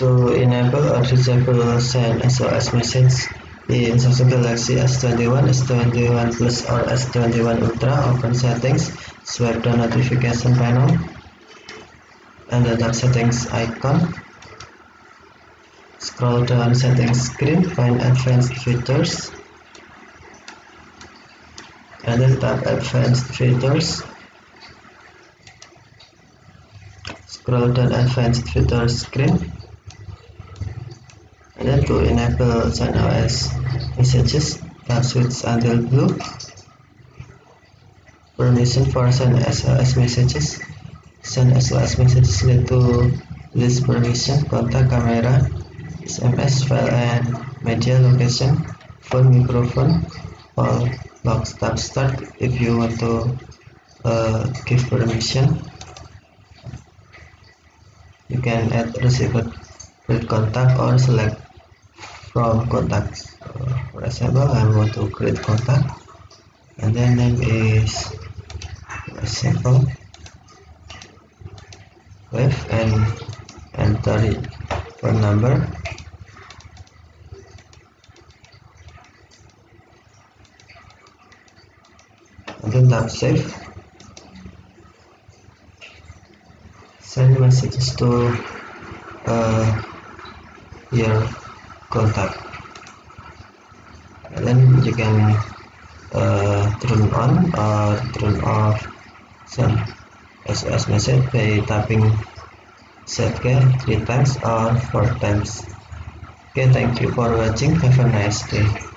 to enable or disable send SOS message in Samsung Galaxy S21, S21 Plus or S21 Ultra, open settings, swipe the notification panel, and the settings icon. Scroll down settings screen, find advanced features, and then tap advanced features. Scroll down advanced features screen then to enable send SOS messages tap switch until blue. Permission for send SOS messages. Send SOS messages need to list permission contact camera SMS file and media location phone microphone all logs tap start if you want to uh, give permission. You can add receiver with contact or select from contacts so for example I want to create contact. And then name is simple with and enter the phone number. And then tap save send messages to uh, your contact and then you can uh, turn on or turn off some SOS message by tapping side key three times or four times. Okay thank you for watching. Have a nice day